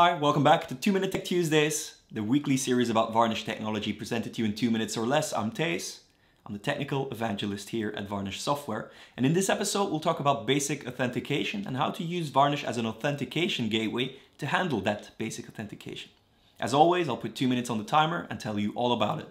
Hi, welcome back to 2 Minute Tech Tuesdays, the weekly series about varnish technology presented to you in 2 minutes or less. I'm Thijs. I'm the technical evangelist here at Varnish Software. And in this episode, we'll talk about basic authentication and how to use Varnish as an authentication gateway to handle that basic authentication. As always, I'll put 2 minutes on the timer and tell you all about it.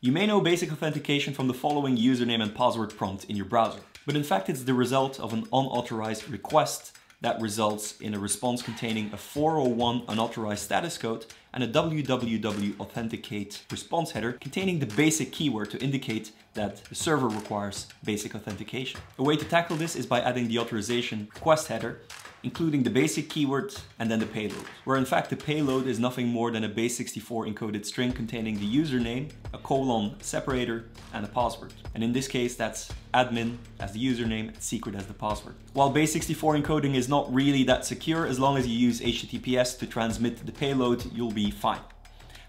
You may know basic authentication from the following username and password prompt in your browser, but in fact it's the result of an unauthorized request that results in a response containing a 401 unauthorized status code and a www authenticate response header containing the basic keyword to indicate that the server requires basic authentication. A way to tackle this is by adding the authorization request header including the basic keyword and then the payload, where in fact the payload is nothing more than a base64 encoded string containing the username, a colon separator, and a password. And in this case, that's admin as the username secret as the password. While base64 encoding is not really that secure, as long as you use HTTPS to transmit the payload, you'll be fine.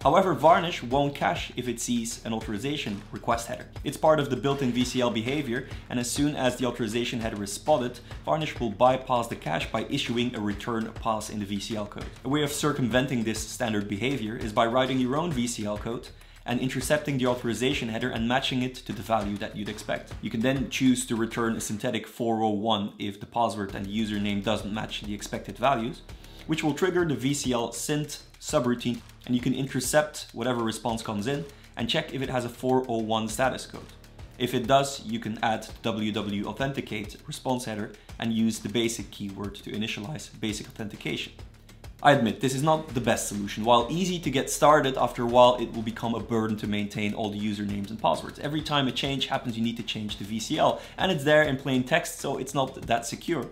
However, Varnish won't cache if it sees an authorization request header. It's part of the built-in VCL behavior, and as soon as the authorization header is spotted, Varnish will bypass the cache by issuing a return pass in the VCL code. A way of circumventing this standard behavior is by writing your own VCL code and intercepting the authorization header and matching it to the value that you'd expect. You can then choose to return a synthetic 401 if the password and the username doesn't match the expected values, which will trigger the VCL synth subroutine and you can intercept whatever response comes in and check if it has a 401 status code. If it does, you can add www authenticate response header and use the basic keyword to initialize basic authentication. I admit, this is not the best solution. While easy to get started, after a while it will become a burden to maintain all the usernames and passwords. Every time a change happens, you need to change the VCL, and it's there in plain text, so it's not that secure.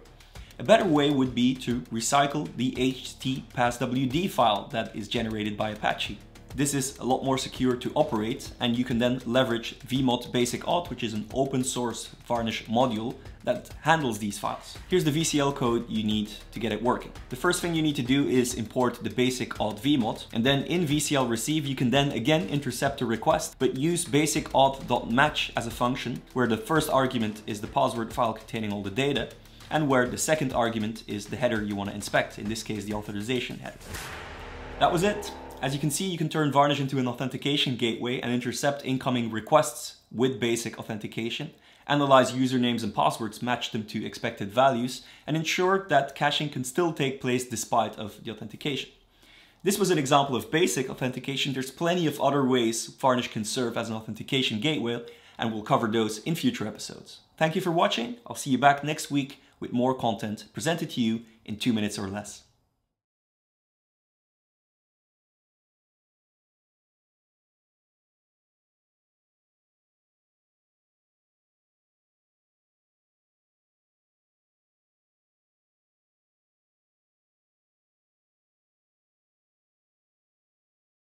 A better way would be to recycle the htpasswd file that is generated by Apache. This is a lot more secure to operate and you can then leverage vmod basic auth, which is an open source Varnish module that handles these files. Here's the VCL code you need to get it working. The first thing you need to do is import the basic auth vmod and then in VCL receive you can then again intercept a request but use basic auth.match as a function where the first argument is the password file containing all the data and where the second argument is the header you want to inspect, in this case the authorization header. That was it. As you can see, you can turn Varnish into an authentication gateway and intercept incoming requests with basic authentication, analyze usernames and passwords, match them to expected values, and ensure that caching can still take place despite of the authentication. This was an example of basic authentication. There's plenty of other ways Varnish can serve as an authentication gateway, and we'll cover those in future episodes. Thank you for watching. I'll see you back next week with more content presented to you in two minutes or less.